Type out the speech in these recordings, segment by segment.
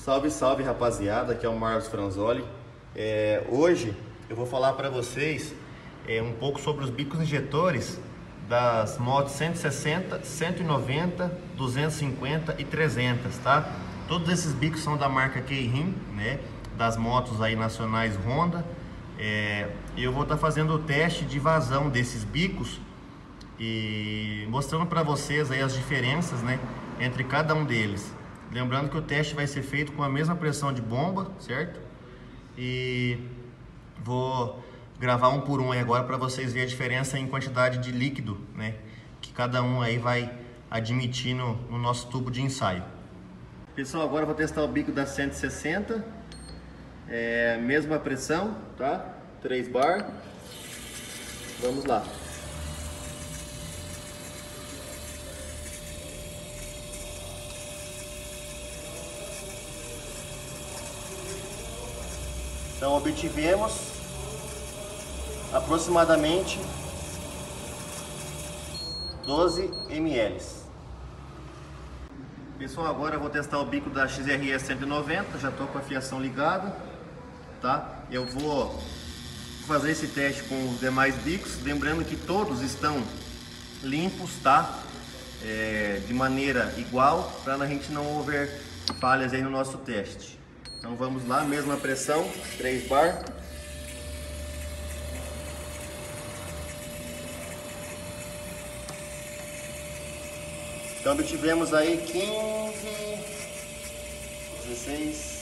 Salve, salve rapaziada, aqui é o Marcos Franzoli. É, hoje eu vou falar para vocês é, um pouco sobre os bicos injetores das motos 160, 190, 250 e 300, tá? Todos esses bicos são da marca Keirin, né? Das motos aí nacionais Honda. É, eu vou estar tá fazendo o teste de vazão desses bicos e mostrando para vocês aí as diferenças, né? Entre cada um deles. Lembrando que o teste vai ser feito com a mesma pressão de bomba, certo? E vou gravar um por um aí agora para vocês verem a diferença em quantidade de líquido, né? Que cada um aí vai admitir no, no nosso tubo de ensaio. Pessoal, agora vou testar o bico da 160. É, mesma pressão, tá? 3 bar. Vamos lá. Então obtivemos aproximadamente 12 ml. Pessoal, agora eu vou testar o bico da XRS 190, já estou com a fiação ligada, tá? Eu vou fazer esse teste com os demais bicos, lembrando que todos estão limpos, tá? É, de maneira igual, para a gente não haver falhas aí no nosso teste. Então vamos lá, mesma pressão, 3 bar. Então obtivemos aí 15, 16.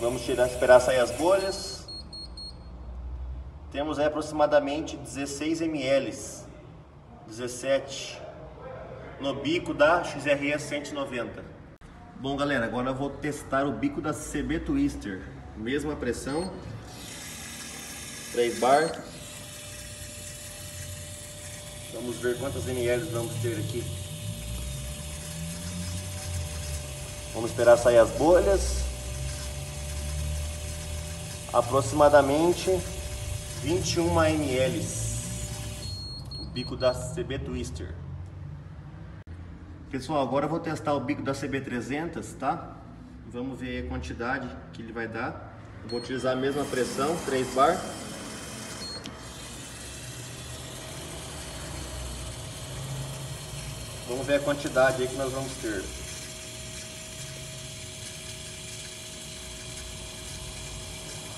Vamos tirar, esperar sair as bolhas. Temos aí aproximadamente 16 ml, 17 no bico da XRE 190. Bom, galera, agora eu vou testar o bico da CB Twister. Mesma pressão. 3 bar. Vamos ver quantas ml vamos ter aqui. Vamos esperar sair as bolhas. Aproximadamente 21 ml. O bico da CB Twister. Pessoal, agora eu vou testar o bico da CB300, tá? Vamos ver a quantidade que ele vai dar. Eu vou utilizar a mesma pressão, 3 bar. Vamos ver a quantidade aí que nós vamos ter.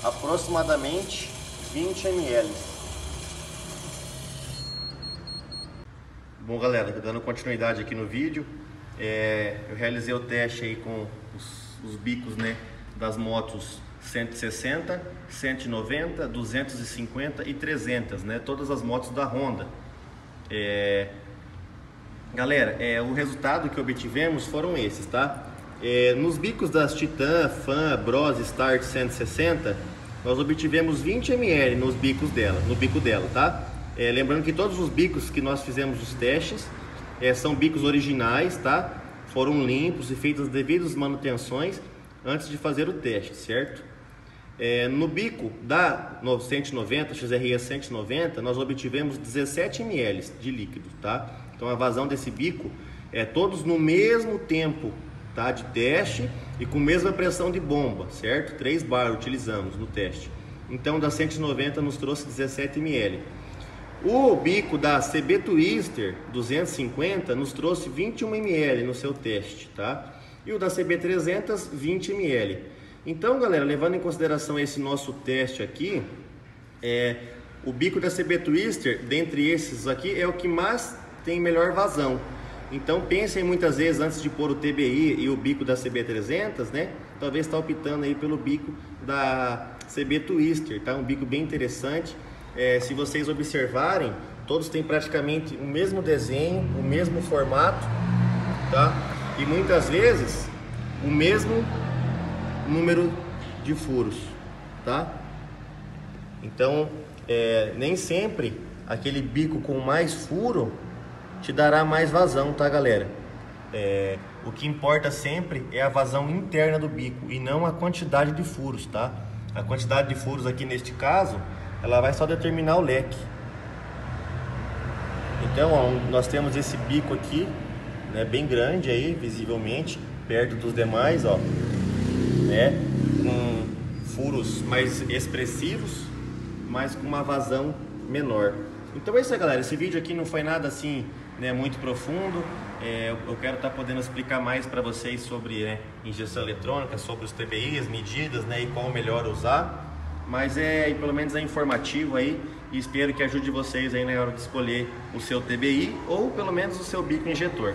Aproximadamente 20 ml. Bom galera, dando continuidade aqui no vídeo, é, eu realizei o teste aí com os, os, bicos né, das motos 160, 190, 250 e 300, né, todas as motos da Honda. É, galera, é, o resultado que obtivemos foram esses, tá? É, nos bicos das Titan, Fan, Bros, Start 160, nós obtivemos 20 ml nos bicos dela, no bico dela, tá? É, lembrando que todos os bicos que nós fizemos os testes é, são bicos originais, tá? Foram limpos e feitas as devidas manutenções antes de fazer o teste, certo? É, no bico da 190, XRE 190, nós obtivemos 17 ml de líquido, tá? Então a vazão desse bico é todos no mesmo tempo, tá? De teste e com mesma pressão de bomba, certo? 3 bar utilizamos no teste. Então da 190 nos trouxe 17 ml. O bico da CB Twister 250 nos trouxe 21 ml no seu teste, tá? E o da CB 300 20 ml. Então, galera, levando em consideração esse nosso teste aqui, é, o bico da CB Twister, dentre esses aqui, é o que mais tem melhor vazão. Então pensem muitas vezes antes de pôr o TBI e o bico da CB300, né? Talvez está optando aí pelo bico da CB Twister, tá? Um bico bem interessante é, se vocês observarem, todos têm praticamente o mesmo desenho, o mesmo formato, tá? E muitas vezes o mesmo número de furos, tá? Então, é, nem sempre aquele bico com mais furo te dará mais vazão, tá, galera? É, o que importa sempre é a vazão interna do bico e não a quantidade de furos, tá? A quantidade de furos aqui neste caso ela vai só determinar o leque. Então, ó, nós temos esse bico aqui, né, bem grande aí, visivelmente, perto dos demais, ó, né, com furos mais expressivos, mas com uma vazão menor. Então é isso aí, galera. Esse vídeo aqui não foi nada assim, né, muito profundo. É, eu quero estar tá podendo explicar mais para vocês sobre né, injeção eletrônica, sobre os TBIs, medidas, né, e qual melhor usar. Mas é, pelo menos é informativo aí e espero que ajude vocês aí na hora de escolher o seu TBI ou pelo menos o seu bico injetor.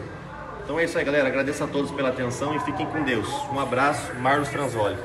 Então é isso aí, galera. Agradeço a todos pela atenção e fiquem com Deus. Um abraço, Marlos Transoli.